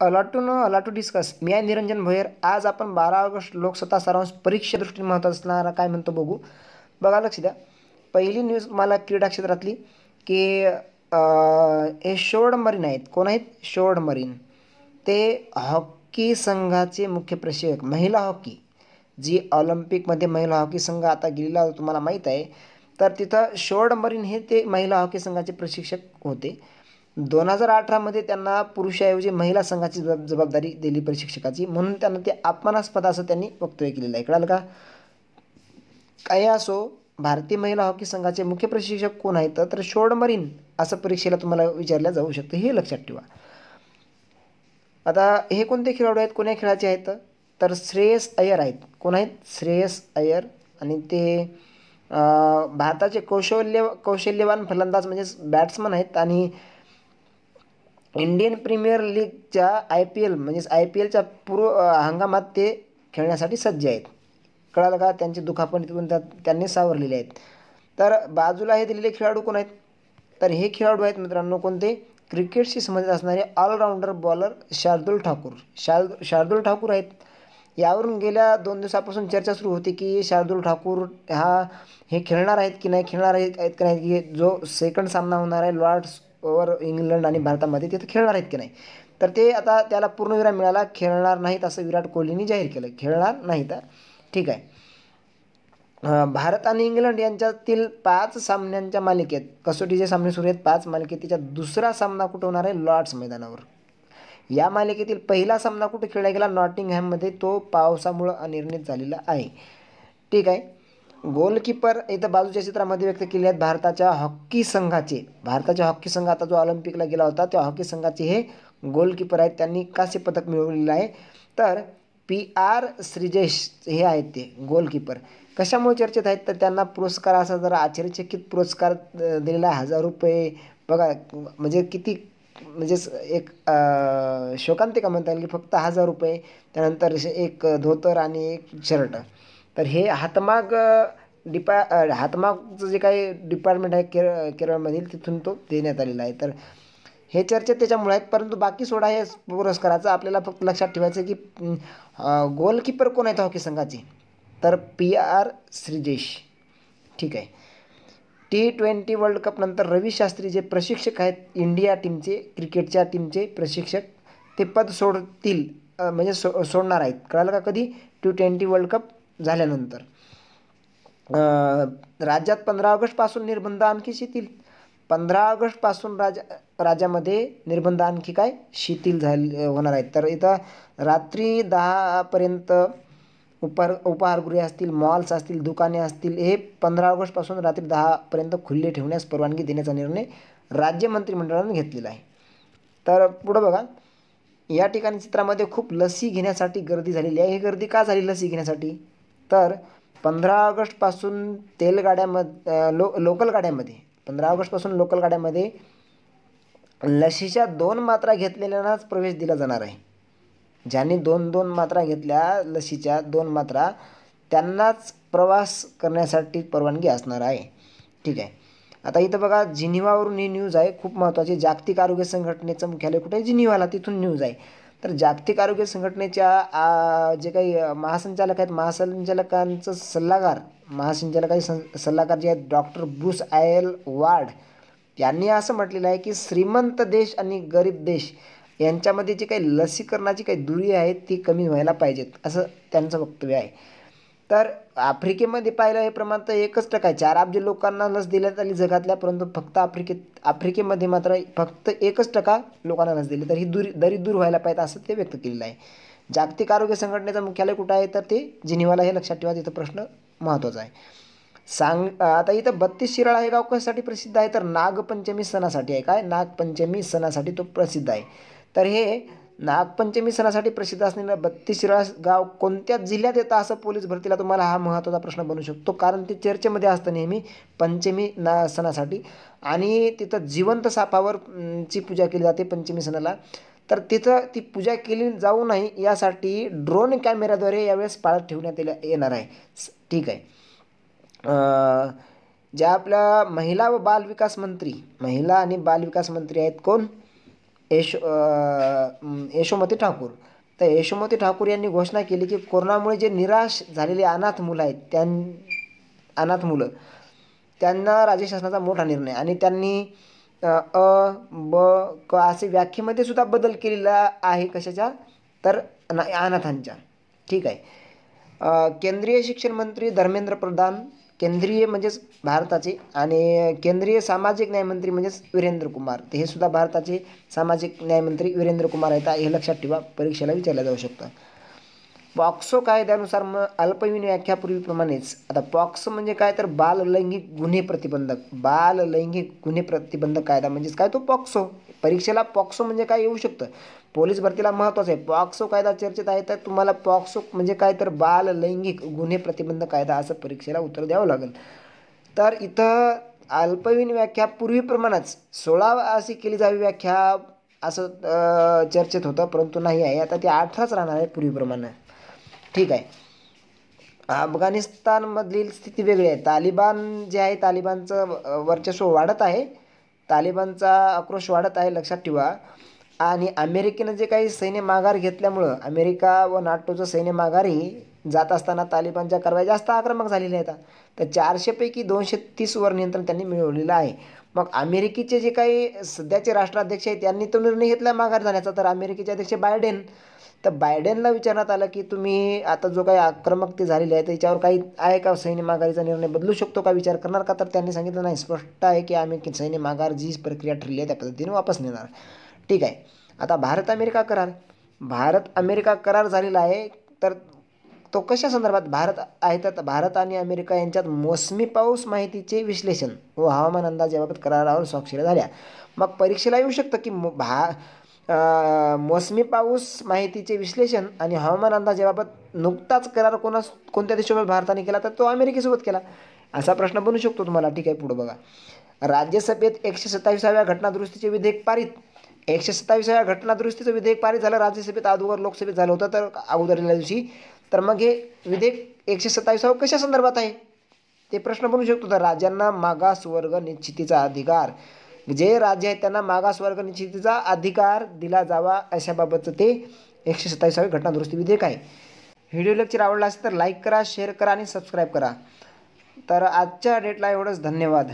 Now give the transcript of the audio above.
A lot to know a lot a lot to discuss मी आहे निरंजन भोयर. आज आपण बारा ऑगस्ट लोकसत्ता सारांश परीक्षेदृष्टीने महत्त्वाचा असणारा काय म्हणतो बघू. बघा लक्ष द्या. पहिली न्यूज मला क्रीडा क्षेत्रातली की हे शोर्ड मरीन आहेत. कोण आहेत? Assured marine. ते हॉकी संघाचे मुख्य प्रशिक्षक महिला हॉकी. जी ऑलिम्पिकमध्ये महिला हॉकी संघ आता गेलेला तुम्हाला माहीत आहे. तर तिथं शोर्ड मरीन हे ते महिला हॉकी संघाचे प्रशिक्षक होते. दोन हजार अठरामध्ये त्यांना पुरुषाऐवजी महिला संघाची जबाब जबाबदारी दिली प्रशिक्षकाची. म्हणून त्यांना ते अपमानास्पद असं त्यांनी वक्तव्य केलेलं आहे. कळालं का? काही असो भारतीय महिला हॉकी संघाचे मुख्य प्रशिक्षक कोण आहेत तर शोर्ड मरीन असं परीक्षेला तुम्हाला विचारलं जाऊ शकतं. हे लक्षात ठेवा. आता हे कोणते खेळाडू आहेत? कोण्या खेळाचे आहेत? तर श्रेयस अय्यर आहेत. कोण आहेत? श्रेयस अय्यर आणि ते भारताचे कौशल्य कौशल्यवान फलंदाज म्हणजेच बॅट्समन आहेत आणि इंडियन प्रीमियर लीगच्या आय पी एल म्हणजेच आय पी एलच्या पूर्व हंगामात ते खेळण्यासाठी सज्ज आहेत. कळालं का? त्यांची दुखापण तिथून त्या त्यांनी सावरलेले आहेत. तर बाजूला हे दिलेले खेळाडू कोण आहेत? तर हे खेळाडू आहेत मित्रांनो कोणते? क्रिकेटशी संबंधित असणारे ऑलराऊंडर बॉलर शार्दुल ठाकूर. शार शार्दुल ठाकूर आहेत. यावरून गेल्या दोन दिवसापासून चर्चा सुरू होती की शार्दुल ठाकूर हा हे खेळणार आहेत की नाही? खेळणार आहेत आहेत की नाही? की जो सेकंड सामना होणार आहे लॉर्ड्स ओवर इंग्लंड आणि भारतामध्ये तिथे खेळणार आहेत की नाही? तर ते आता त्याला पूर्णविराम मिळाला खेळणार नाहीत असं विराट कोहलीने जाहीर केलं. खेळणार नाहीत. ठीक आहे. भारत आणि इंग्लंड यांच्यातील पाच सामन्यांच्या मालिकेत कसोटीचे सामने सुरू आहेत. पाच मालिकेत तिच्या दुसरा सामना कुठं होणार आहे? लॉर्ड्स मैदानावर. या मालिकेतील पहिला सामना कुठे खेळला गेला? नॉटिंगहॅममध्ये तो पावसामुळं अनिर्णित झालेला आहे. ठीक आहे. गोलकीपर इथं बाजूच्या चित्रामध्ये व्यक्त केले आहेत भारताच्या हॉकी संघाचे. भारताच्या हॉकी संघ आता जो ऑलिम्पिकला गेला होता त्या हॉकी संघाचे हे गोलकीपर आहेत. त्यांनी कासे पदक मिळवलेलं आहे. तर पी आर श्रीजेश हे आहेत ते गोलकीपर. कशामुळे चर्चेत आहेत? तर त्यांना पुरस्कार असा जरा आश्चर्यचकित पुरस्कार दिलेला आहे. हजार रुपये बघा म्हणजे किती म्हणजे एक शोकांतिका म्हणता येईल की फक्त हजार रुपये त्यानंतर एक धोतर आणि एक शर्ट. तर हे हातमाग डिपा हातमागचं जे काही डिपार्टमेंट आहे केरळ केरळमधील तिथून तो देण्यात आलेला आहे. तर हे चर्चेत त्याच्यामुळे आहेत परंतु बाकी सोडा हे पुरस्काराचं आपल्याला फक्त लक्षात ठेवायचं की गोलकीपर कोण आहेत हॉकी संघाचे? तर पी आर श्रीजेश. ठीक आहे. टी ट्वेंटी वर्ल्ड कपनंतर रवी शास्त्री जे प्रशिक्षक आहेत इंडिया टीमचे क्रिकेटच्या टीमचे प्रशिक्षक ते पद सोडतील म्हणजे सो सोडणार आहेत. कळालं का कधी? टी ट्वेंटी वर्ल्ड कप झाल्यानंतर. राज्यात पंधरा ऑगस्टपासून निर्बंध आणखी शिथिल. पंधरा ऑगस्टपासून राजा राज्यामध्ये निर्बंध आणखी काय शिथिल झाले होणार आहेत. तर इथं रात्री दहापर्यंत उपार उपहारगृहे असतील मॉल्स असतील दुकाने असतील हे पंधरा ऑगस्टपासून रात्री दहापर्यंत खुले ठेवण्यास परवानगी देण्याचा निर्णय राज्य मंत्रिमंडळाने घेतलेला आहे. तर पुढं बघा. या ठिकाणी चित्रामध्ये खूप लसी घेण्यासाठी गर्दी झालेली आहे. ही गर्दी का झाली? लसी घेण्यासाठी? तर पंधरा ऑगस्टपासून तेलगाड्यामध्ये लो लोकल गाड्यामध्ये पंधरा ऑगस्टपासून लोकल गाड्यामध्ये लसीच्या दोन मात्रा घेतलेल्यांनाच प्रवेश दिला जाणार आहे. ज्यांनी दोन दोन मात्रा घेतल्या लसीच्या दोन मात्रा त्यांनाच प्रवास करण्यासाठी परवानगी असणार आहे. ठीक आहे. आता इथं बघा जिनिवावरून ही न्यूज आहे. खूप महत्त्वाची जागतिक आरोग्य संघटनेचं मुख्यालय कुठे आहे? जिनिवाला. तिथून न्यूज आहे. तर जागतिक आरोग्य संघटनेच्या जे काही महासंचालक आहेत महासंचालकांचं सल्लागार महासंचालकाचे सं सल्लागार जे आहेत डॉक्टर ब्रुस आयल वार्ड यांनी असं म्हटलेलं आहे की श्रीमंत देश आणि गरीब देश यांच्यामध्ये जे काही लसीकरणाची काही दुरी आहे ती कमी व्हायला पाहिजेत असं त्यांचं वक्तव्य आहे. तर आफ्रिकेमध्ये पाहिलं हे प्रमाण तर एकच टक्का आहे. चार अब्ज लोकांना लस देण्यात आली जगातल्या परंतु फक्त आफ्रिकेत आफ्रिकेमध्ये मात्र फक्त एकच टक्का लोकांना लस दिली. तर ही दूर दरी दूर व्हायला पाहिजे असं ते व्यक्त केलेलं आहे. जागतिक आरोग्य संघटनेचं मुख्यालय कुठं आहे? तर ते जिनिवाला हे लक्षात ठेवा. तिथं प्रश्न महत्त्वाचा आहे. सांग आता इथं बत्तीस शिराळा हे गाव कशासाठी प्रसिद्ध आहे? तर नागपंचमी सणासाठी आहे. काय? नागपंचमी सणासाठी तो प्रसिद्ध आहे. तर हे नागपंचमी सणासाठी प्रसिद्ध असलेलं बत्तीशिराळ गाव कोणत्या जिल्ह्यात येतं असं पोलीस भरतीला तुम्हाला हा महत्त्वाचा प्रश्न बनू शकतो. कारण ते चर्चेमध्ये असतं नेहमी पंचमी ना सणासाठी. आणि तिथं जिवंत सापावर ची पूजा केली जाते पंचमी सणाला. तर तिथं ती पूजा केली जाऊ नाही यासाठी ड्रोन कॅमेऱ्याद्वारे यावेळेस पाळत ठेवण्यात येणार आहे. ठीक आहे. ज्या आपल्या महिला व बालविकास मंत्री महिला आणि बालविकास मंत्री आहेत कोण? यश यशोमती ठाकूर. तर यशोमती ठाकूर यांनी घोषणा केली की कोरोनामुळे जे निराश झालेले अनाथ मुलं आहेत त्यां अनाथ मुलं त्यांना राज्य शासनाचा मोठा निर्णय आणि त्यांनी अ ब क असे व्याख्येमध्ये सुद्धा बदल केलेला आहे कशाच्या तर अनाथांच्या ठीक आहे. केंद्रीय शिक्षण मंत्री धर्मेंद्र प्रधान केंद्रीय म्हणजेच भारताचे आणि केंद्रीय सामाजिक न्यायमंत्री म्हणजेच वीरेंद्र कुमार. ते हे सुद्धा भारताचे सामाजिक न्यायमंत्री वीरेंद्र कुमार आहेत. हे लक्षात ठेवा परीक्षेला विचारलं जाऊ शकतं. पॉक्सो कायद्यानुसार मग अल्पवयीन व्याख्यापूर्वीप्रमाणेच आता पॉक्सो म्हणजे काय? तर बाल लैंगिक गुन्हे प्रतिबंधक. बाल लैंगिक गुन्हे प्रतिबंधक कायदा म्हणजेच काय? तो पॉक्सो. परीक्षेला पॉक्सो म्हणजे काय? येऊ शकतं. पोलीस भरतीला महत्त्वाचं आहे. पॉक्सो कायदा चर्चेत आहे तर तुम्हाला पॉक्सो म्हणजे काय तर बाल लैंगिक गुन्हे प्रतिबंध कायदा असं परीक्षेला उत्तर द्यावं लागेल. तर इथं अल्पवीन व्याख्या पूर्वीप्रमाणेच सोळा अशी केली जावी व्याख्या असं चर्चेत होतं परंतु नाही आहे. आता ते अठराच राहणार आहे पूर्वीप्रमाणे. ठीक आहे. अफगाणिस्तानमधील स्थिती वेगळी आहे. तालिबान जे आहे तालिबानचं वर्चस्व वाढत आहे. तालिबानचा आक्रोश वाढत आहे लक्षात ठेवा. आणि अमेरिकेनं जे काही सैन्य माघार घेतल्यामुळं अमेरिका व नाटोचं सैन्य माघारी जात असताना तालिबानच्या कारवाई जास्त आक्रमक झालेल्या आहेत. तर चारशेपैकी दोनशे तीसवर नियंत्रण त्यांनी मिळवलेलं आहे. मग अमेरिकेचे जे काही सध्याचे राष्ट्राध्यक्ष आहेत त्यांनी तो निर्णय घेतला माघार जाण्याचा तर अमेरिकेचे अध्यक्ष बायडेन तर बायडेनला विचारण्यात आलं की तुम्ही आता जो काही आक्रमकते झालेली आहे त्याच्यावर काही आहे का? सैन्य माघारीचा निर्णय बदलू शकतो का? विचार करणार का? तर त्यांनी सांगितलं नाही स्पष्ट आहे की आम्ही सैन्य माघार जी प्रक्रिया ठरली आहे त्या पद्धतीने वापस नेणार. ठीक आहे. आता भारत अमेरिका करार. भारत अमेरिका करार झालेला आहे तर तो कशा संदर्भात भारत आहे तर भारत आणि अमेरिका यांच्यात मोसमी पाऊस माहितीचे विश्लेषण व हवामान अंदाज याबाबत करारावर स्वाक्षऱ्या झाल्या. मग परीक्षेला येऊ शकतं की भा मोसमी पाऊस माहितीचे विश्लेषण आणि हवामान अंदाज याबाबत नुकताच करार कोणा कोणत्या देशासोबत भारताने केला तर तो अमेरिकेसोबत केला. असा प्रश्न बनू शकतो तुम्हाला. ठीक आहे पुढं बघा. राज्यसभेत एकशे सत्तावीसाव्या घटनादुरुस्तीचे विधेयक पारित एकशे सत्तावीसाव्या घटनादुरुस्तीचं विधेयक पारित झालं राज्यसभेत अगोदर लोकसभेत झालं होतं तर अगोदरल्या दिवशी. तर मग हे विधेयक एकशे सत्तावीसावं कशा संदर्भात आहे? ते प्रश्न बनू शकतो. तर राज्यांना मागासवर्ग निश्चितीचा अधिकार. जे राज्य आहेत त्यांना मागासवर्ग निश्चितीचा अधिकार दिला जावा अशाबाबतचं ते एकशे सत्तावीसावे घटनादुरुस्ती विधेयक आहे. व्हिडिओ लेक्चर आवडला असेल तर लाईक करा शेअर करा आणि सबस्क्राईब करा. तर आजच्या डेटला एवढंच. धन्यवाद.